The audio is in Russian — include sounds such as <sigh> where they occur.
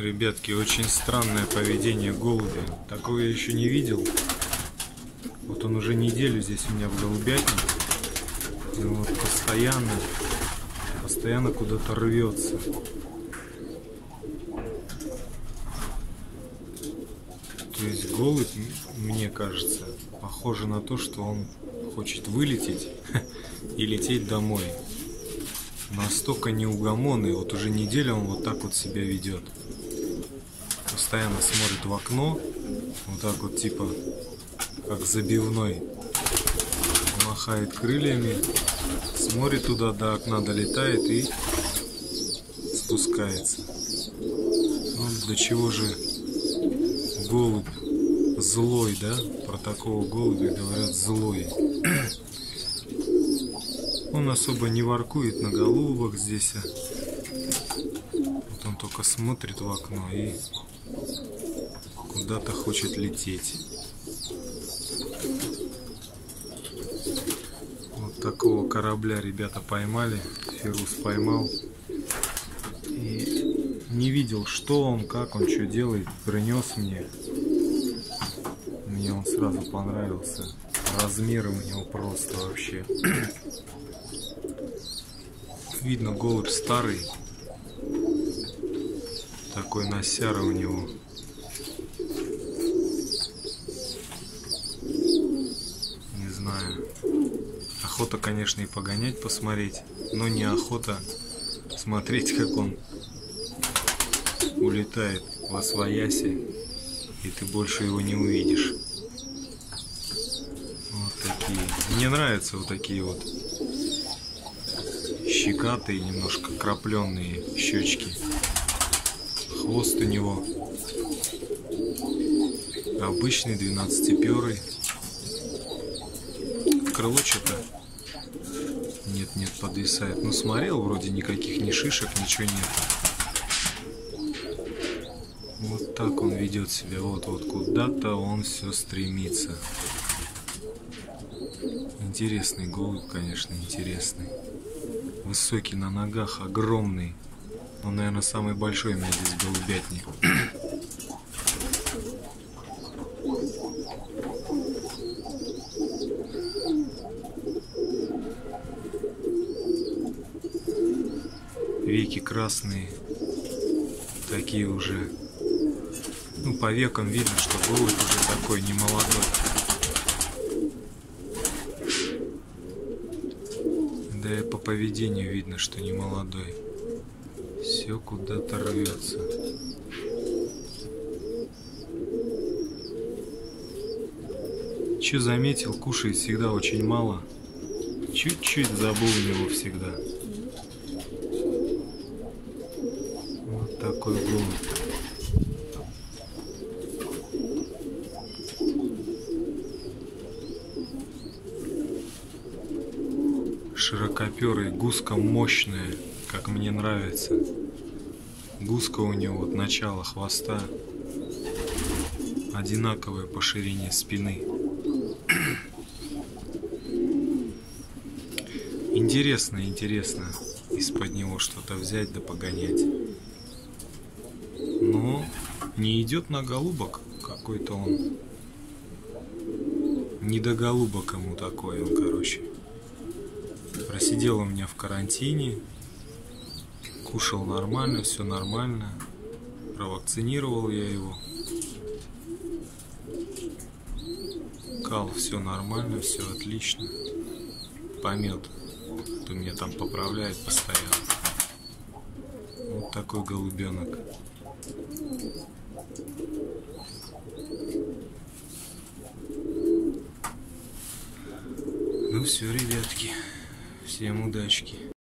Ребятки, очень странное поведение голубя. Такого я еще не видел. Вот он уже неделю здесь у меня в голубятне. И вот постоянно, постоянно куда-то рвется. То есть голубь, мне кажется, похоже на то, что он хочет вылететь <laughs> и лететь домой. Настолько неугомонный, вот уже неделю он вот так вот себя ведет постоянно смотрит в окно, вот так вот типа как забивной, махает крыльями, смотрит туда, до окна долетает и спускается. Ну, для чего же голубь злой, да? Про такого голубя говорят злой. <clears throat> Он особо не воркует на голубок здесь. А вот он только смотрит в окно и куда-то хочет лететь. Вот такого корабля ребята поймали, Фирус поймал. И не видел, что он, как он, что делает, принес мне. Мне он сразу понравился. Размеры у него просто вообще. <clears throat> Видно, голубь старый. Такой насяра у него. Знаю. Охота, конечно, и погонять, посмотреть, но не охота смотреть, как он улетает во свояси, и ты больше его не увидишь. Вот такие. Мне нравятся вот такие вот щекатые, немножко крапленные щечки. Хвост у него обычный 12-перый крыло что-то нет, нет, подвисает. Ну, смотрел, вроде никаких ни шишек, ничего нет. Вот так он ведет себя. Вот, вот куда-то он все стремится. Интересный голубь, конечно, интересный. Высокий на ногах, огромный. Он, наверное, самый большой у меня здесь голубятник. Веки красные, такие уже, ну, по векам видно, что голубь уже такой не молодой. Да и по поведению видно, что не молодой. Все куда-то рвется. Че заметил, кушает всегда очень мало. Чуть-чуть забыл него всегда. Такой голубь. Широкоперый, гуска мощная, как мне нравится. Гуска у него от начала хвоста одинаковая по ширине спины. Интересно, интересно из-под него что-то взять да погонять но не идет на голубок какой-то он. Не до голубок ему такой он, короче. Просидел у меня в карантине, кушал нормально, все нормально. Провакцинировал я его. Кал, все нормально, все отлично. Помет. Кто меня там поправляет постоянно. Вот такой голубенок. Все, ребятки, всем удачки.